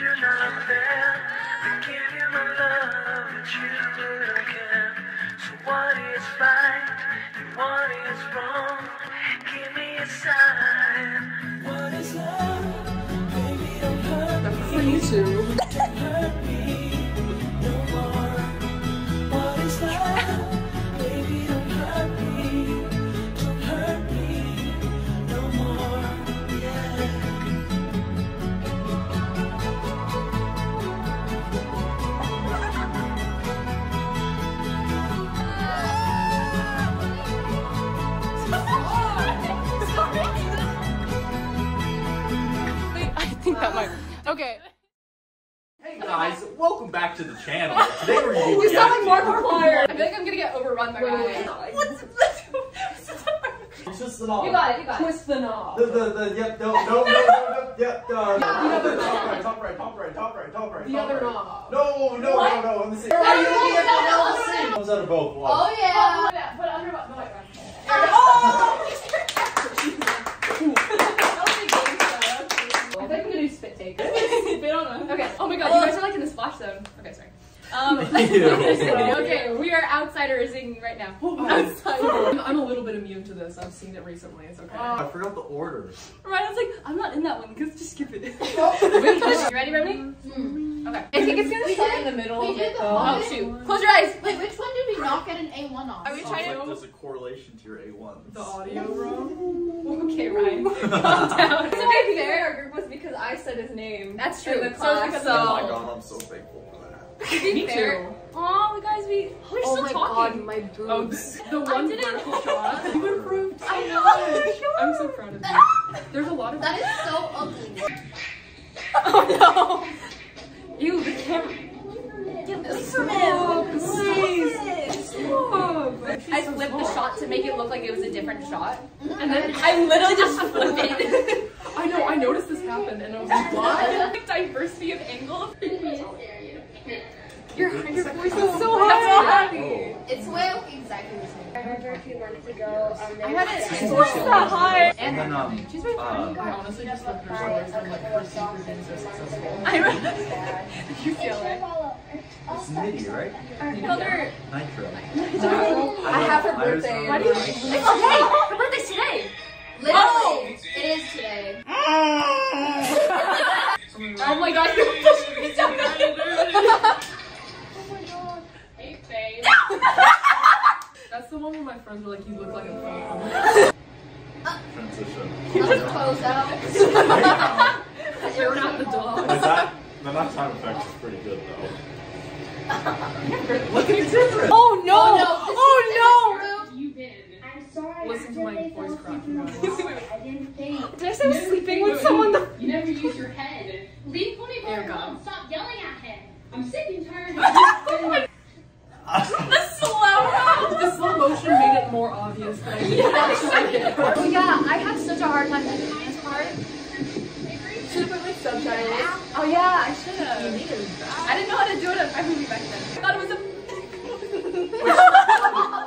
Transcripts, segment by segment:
You're give you my love, but you don't. So what is right and what is wrong? Give me a sign. What is love? Baby, don't hurt knob. You got it, you got it. Twist the knob. The, the, the, yep, no, no, no, no, no, yep, uh, The other top right, top right, top right, top right, top right, The top other right. knob. No, no, What? no, no, let me see. No, no, no, no, no. Comes out of both. One. Oh yeah. yeah, put it under my. No, wait, I think I'm gonna do spit take. spit on Okay. Oh my god, you guys are like in the splash zone. Okay, sorry. Um, okay, we are outsidersing right now. I'm, I'm a little bit immune to this. I've seen it recently. It's okay. I forgot the order. Right, I was like, I'm not in that one because just skip it. you ready, Remy? Okay. I think it's gonna We start in the middle we of did it the though. Oh thing. shoot! Close your eyes. Wait, which one did we not get an A1 on? Are we trying to? There's a correlation to your A1s. The audio wrong. Okay, Ryan. Calm down. To be fair, our group was because I said his name. That's In true. the So it's class, because so- Oh my god, I'm so thankful for that. To be Me fair. too. Aw, guys, we we're Oh still my talking. god, my boobs. Oh, this, the one didn't- vertical shot. You improved. I so know. much. I'm so proud of you. There's a lot of. That is so ugly. Oh no! Ew, the camera. Stop, please. Stop. I flipped the shot to make it look like it was a different shot, and then I literally just flipped it. I know. I noticed this happen, and I was like, "What?" Diversity of angle. Your your voice is so high. It's way exactly the same. I remember a few months ago. Um, I had it. She's What's that high? And then, um, She's very uh, I honestly just looked at her stories and like her secret things are successful. I Did you feel it? it's Nitty, right? You called her. Nitro. I have her birthday. Why do you? It's today. Her birthday's today. Literally, it is today. Oh my god, That's the one where my friends were like, you look like a phone. Transition. Let's close out. You're not the dog. But that, the that time effect is pretty good though. Look at the difference. Oh no! Oh no! Oh, you did. I'm sorry. Listen to my voice fell crack, asleep in the you guys. car. I didn't think. Did I say I was sleeping with someone? The- You never use your head. Leave Ponyboy There you go. alone. Stop yelling at him. I'm sick and tired of him. The slow The slow motion made it more obvious that I didn't actually hit her. Oh yeah, I have such a hard time editing this part. Should have put like subtitles. Oh yeah, I should have. I didn't know how to do it on iMovie back then. I thought it was a.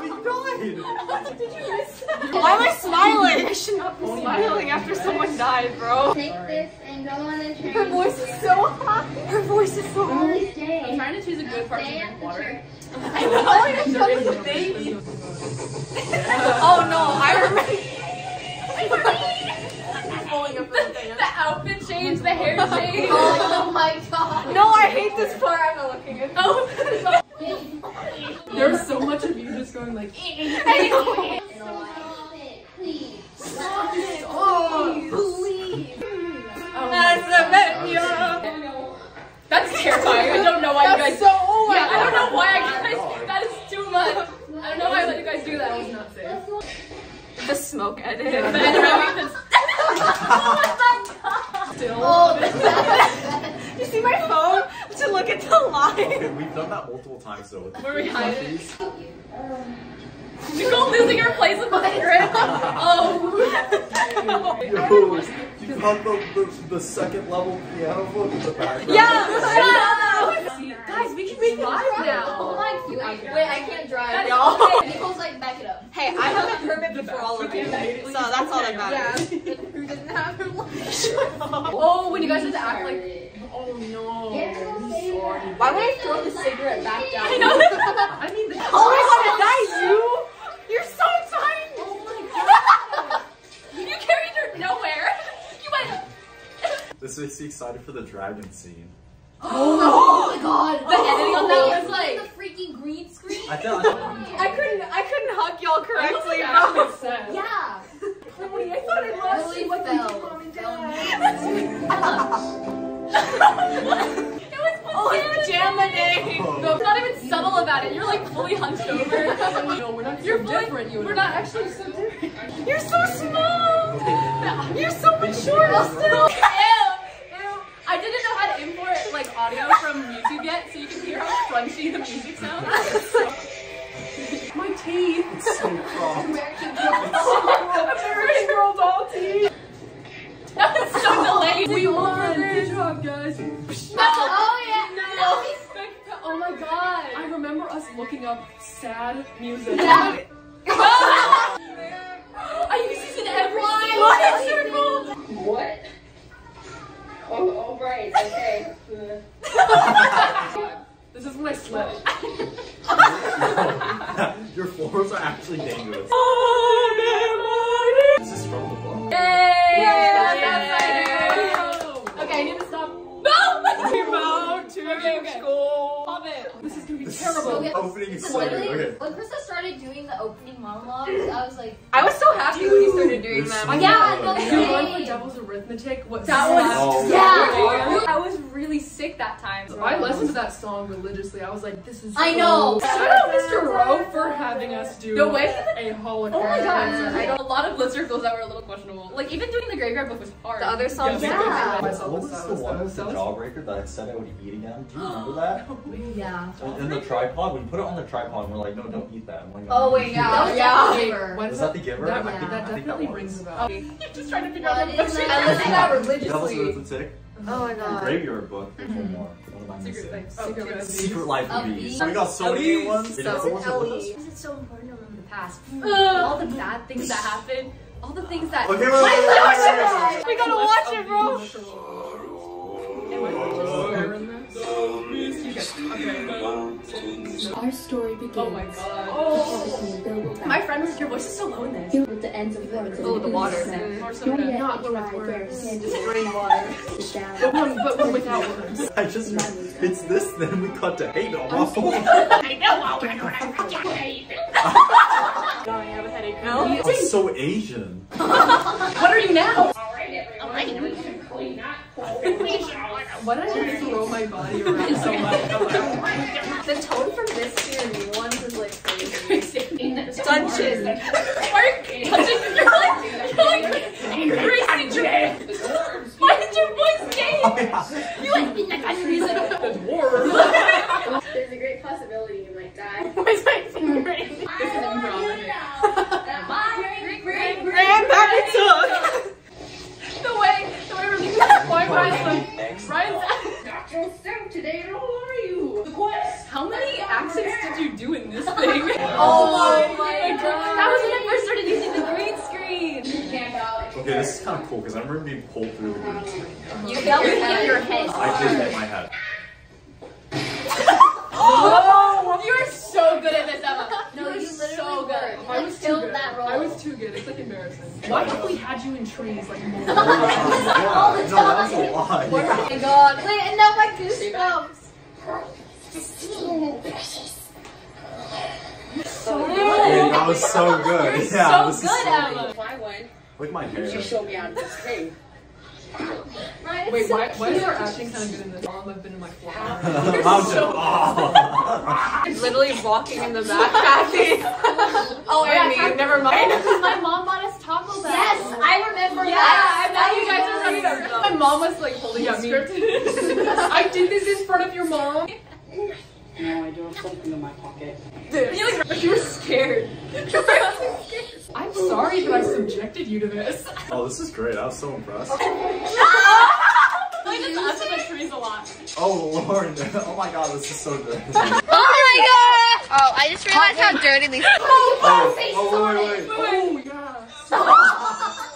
We died. Did you miss that? Why am I smiling? I should not be Oh, smiling after someone died, bro. Take this and go on train. Her voice is so high. Her voice is so high. I'm trying to choose a good part to drink water. I know, I just felt like a baby. oh no, I remember. The, the outfit change, the hair change. Oh my god. No, I hate this part. I'm not looking at. Oh. There's so much of you just going like. I. Stop it, please. That's terrifying. I don't know why you guys. So, oh my yeah, I don't know why I guys. That is too much. I don't know why I let you guys do that. It was not safe. The smoke edit. The edit. Still. Oh, you see my phone to look at the line. Okay, we've done that multiple times though. with Where we the hide it. plushies. Nicole losing her place with my grip. Oh. Yo, you got the, the, the second level piano book in the background. Yeah. Shut up. Guys, we can drive now. Like you. Wait, I can't drive. That is y'all. okay. Nicole's like, back it up. Hey, I have a permit before all of you, so that's all that matters. Who doesn't have her Oh, when you guys have to act like. Oh no. Why would I throw the cigarette back down? I know. I mean, the. Oh my god, that you? This makes me excited for the dragon scene. Oh my god. The oh, editing on that was like like. the freaking green screen. I feel like I couldn't I couldn't hug y'all correctly, That bro. Yeah. Chloe, I thought I lost Literally you. What fell. did mom and dad? It was Oh, it's pajama day! Oh. No, not even subtle about it. You're like fully hunched over. No, we're not You're so fully, different. You We're not actually so different. You're so small! You're so mature still! Ew. Ew. I didn't know how to import like audio from YouTube yet, so you can hear how crunchy the music sounds. My teeth. it's so cropped. American Girl doll teeth. That was so delayed. We won. Good job, guys. Oh yeah. Oh, oh my god. I remember us looking up sad music. Yeah. I used to see every What? Oh, all right, okay. This is my I slept. Your floors are actually dangerous. Oh, this is from the book. Yay! Yay! Okay, I need to stop. About to Okay, okay. school. Stop it. This is gonna be This terrible. Okay. opening is so good. Literally, Okay. when Chrissa started doing the opening monologues, I was like, I was so happy when you started doing It's them. Oh, so Yeah, good. no, The one for Devil's Arithmetic. What That was Oh, yeah. I was really sick that time. I listened to that song religiously. I was like, this is. I know. So Shout out Mr. Rowe for having us do No way. a hologram. Oh my god. concert. I know a lot of lit circles that were a little questionable. Like even doing the graveyard book was hard. The other songs Yeah. were Yeah. What was the one though. with the jawbreaker that I said I would eat again? Do you remember that? yeah. In the tripod, when you put it on the tripod, and we're like, no, don't eat that. I'm like, Oh wait, Yeah, that was yeah. the giver. Was that the giver? That, I think, Yeah. that I think definitely that rings was. a bell. You're just trying to figure What out the is book. I listened to that Devil's religiously. Arithmetic. Oh my The god. graveyard book. There's mm-hmm. one more. What am I Secret, missing? like, secret okay. recipes. Secret Life Of of Bees. Bees. Oh we got so many good ones. So- It wasn't with us. Ellie. Is it so important to remember the past? all the bad things that happened. All the things that. Okay, wait, wait, wait, wait, wait, We gotta watch it, bro. Our story begins. Oh my god. Oh. My friend was. Your voice is so low in this. with the ends of words. Oh, the water. Or Don't something. yet Not try with their words. Just to rain water. down. But one, but one without words. I just, it's this, then we cut to hate on my phone. No? I'm so Asian. What are you now? Alright, everyone. Technically not Why did I just throw my body around so much? Oh, the tone from this to your new ones is like crazy. Dungeon. Dungeon. Why are you touching? You're like, you're like crazy. Why did your voice change? Oh, you like in that reason. The dwarf. There's a great possibility you might die. Why's my finger? This is improv. Grandpappy took. The way, the way we're leaving that point, Ryan's like, Ryan's. Natural soup today, and how are you? The quest. How many accents did you do in this thing? Oh, oh my god. That was when I first started using the green screen. Okay, this is kind of cool because I remember being pulled through the green screen. You felt it hit your head. I did hit my head. Oh, you're so good at this, Emma. No, you You're so were. good. You I was too good. that role. I was too good. It's like embarrassing. Why have we had you in trees like more? All the no, that was a time. lie. Oh my god. Wait, and now my goosebumps. Yeah, that was so good. You're yeah, so this is good, so Emma. I went. Look at my hair. She showed me how to do this thing. Ryan, Wait, it's so why, why is cute. our acting kind of good in this? Mom, I've been in my floor. Mountain. Oh. Literally walking in the back packing. Oh, I mean, never mind. My mom bought us Taco Bell. Yes, I remember Yeah, that. and now you guys are running around. My mom was like holding Yeah, up me. script. I did this in front of your mom. No, I do have something in my pocket. You like, you were scared. I'm sorry that I subjected you to this. oh, this is great. I was so impressed. Look at us in the trees a lot. Oh Lord! Oh my God, this is so good. Oh my god! Oh, I just realized how dirty these. Oh, oh, oh wait, wait, wait. Oh, oh yeah.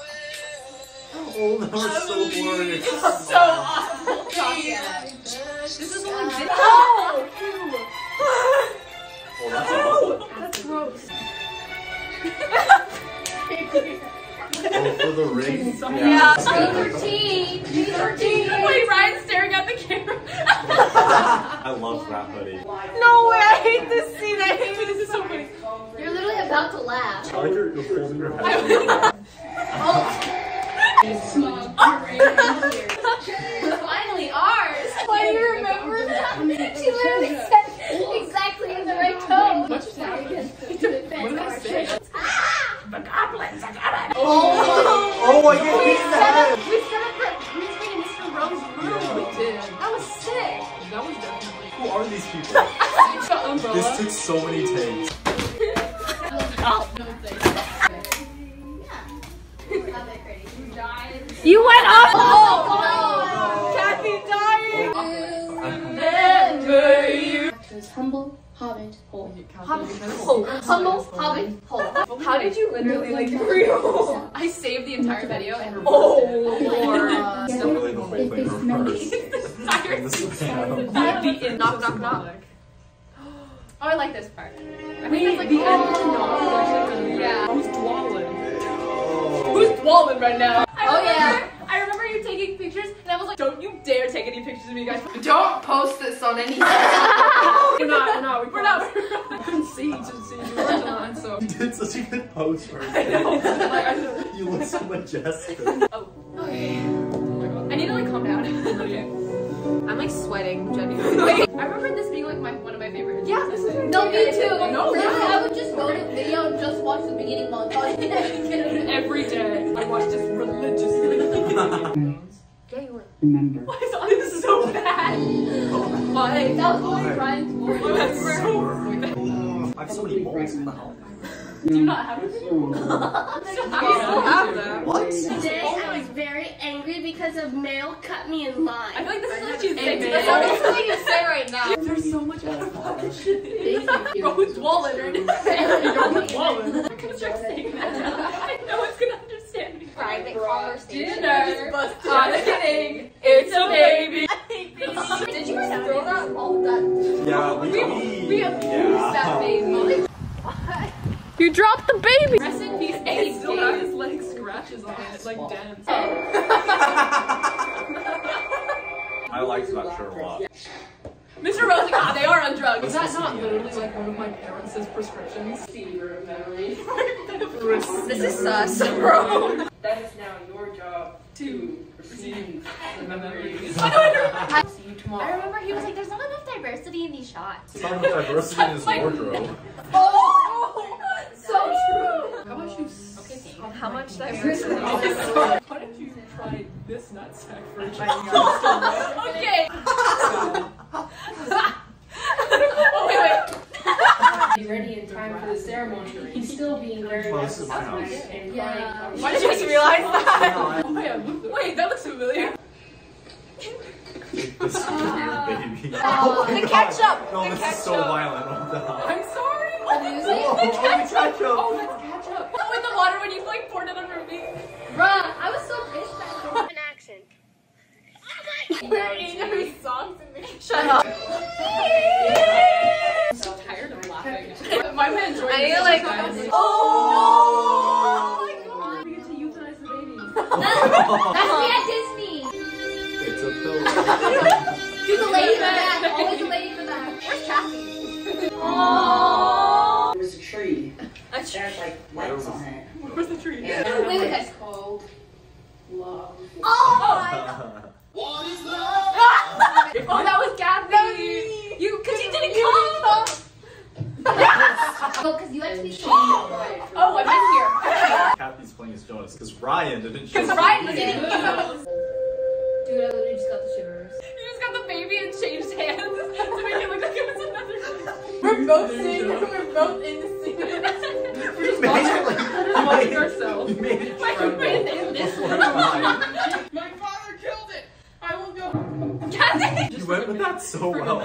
Oh, that was so blurry. So oh, awful. This is only the ring. Yeah. Thirteen. Thirteen. Wait, Ryan's staring at the camera. I love that hoodie. no way, I hate this scene. I hate this. This is so funny. You're literally about to laugh. I like you're, you're holding your head. Oh. Finally so many takes. You went up. Oh, oh, oh. Kathy dying. Never you. Humble, hobbit, hole. Humble, hobbit, hole. How did you literally like real? I saved the entire video and oh lord. Really the whole If thing reversed. Entire In the spam. the end. Knock knock knock. Oh, I like this part. I think that's like the end. Yeah. Who's Dwalin? Who's Dwalin right now? I Oh, remember, yeah. I remember you taking pictures, and I was like, "Don't you dare take any pictures of me, guys." Don't post this on any. We're not. We're not. We're not. I couldn't see to see you were on, so. You did such a good pose for I know. it. Like, I know. You look so majestic. Oh. my god! I need to like calm down. okay. I'm like sweating genuinely. I remember this being like my one of my favorites. Yeah, this is- No, me too. No, Literally, no. I would just go to video and just watch the beginning montage. Every day, I watch this religiously. remember. Why is all this so bad? Why? that was only Ryan's voice. That's so. I have so many moles. What the hell? Do you not have it? I still have them. What? Today I was oh very angry because a male cut me in line. I feel like this is what she's saying. Amen. That's That's what you say right now. There's so much out of pocket shit. Rose Wallen right now. Rose Wallen. I could start saying that. I know it's gonna understand me. Private conversation. Dinner. I'm kidding. It's a baby. Did you guys throw that all that? Yeah, we We, we abused that baby. You dropped the baby. Rest in peace. And he still got his like scratches on it, like dents. I liked that shirt a lot. Mr. Rose, ah, they are on drugs. Is that not literally like one of my parents' prescriptions? Receiver of memory. This is sus, bro. That is now your job to receive the memories. See you tomorrow. I remember he was like, "There's not enough diversity in these shots." Some diversity in his wardrobe. Oh, much diversity? Why don't you try this nutsack first? okay. oh wait, wait. Be ready in time for the ceremony. He's still being very Well, this is nice house. and Yeah. Why did you just realize that? Oh yeah. Wait, that looks familiar. This weird baby. Oh, oh, my the ketchup, No, the this is so violent. What the hell? I'm sorry. Oh, the ketchup. Oh, ketchup. Oh, like- exercise. Oh my god. We get to euthanize the baby. That's me at Disney. It's a pillow. Do the lady for that. Always the lady for that. Where's Kathy? Oh. There's a tree. A There's like lights on it. Where's the tree? And Wait, wait, guys. it's called love. Oh my oh. god! Oh, that was Kathy. You, cause you didn't come. Oh, cause you had to be so. Oh, I'm in here. Kathy's playing as Jonas because Ryan didn't show Because up. Ryan didn't Dude, I literally just got the shivers. You just got the baby and changed hands to make it look like it was another. We're both seeing. We're both in the scene. We're just watching, watching ourselves. You made it Like, tremble we're in this before time. My father killed it. I will go. Kathy! You went with that so well.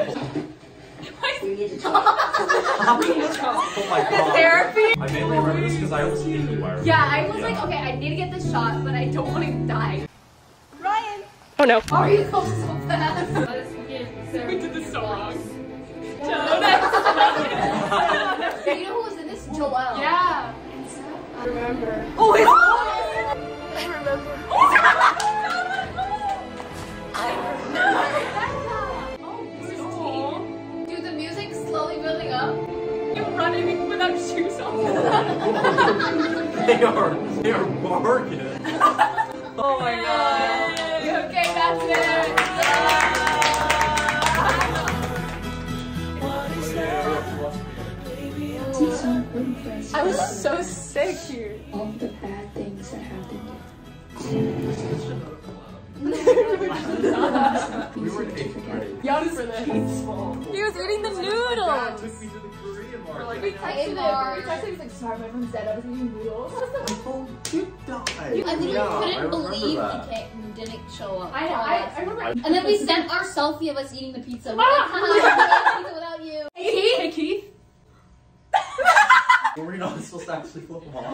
oh Oh my god. Therapy? I mainly remember this because I almost knew you were. Yeah, I was like, okay, I need to get this shot, but I don't want to die. Ryan. Oh no. How are you going so fast? We did this so wrong. Do you know who was in this? Joelle. Yeah. I Remember. Oh, it's I remember. running without shoes on. They are, they are bargain. Oh my god. Okay, that's it. Teach some important friends I was so sick here. all the bad things that happened. We were in eighth grade. Young for this. He was eating the noodles. Took me to the Korean We're market. like, texted was like, sorry, my friend's dead. I was eating noodles. Oh, you died. I literally yeah, I couldn't remember believe that. he came, didn't show up. I know. I, I remember. And then we sent our selfie of us eating the pizza. We're like, Ah! ate pizza without you. Hey Keith. Hey Keith. Were we not supposed to actually flip them off?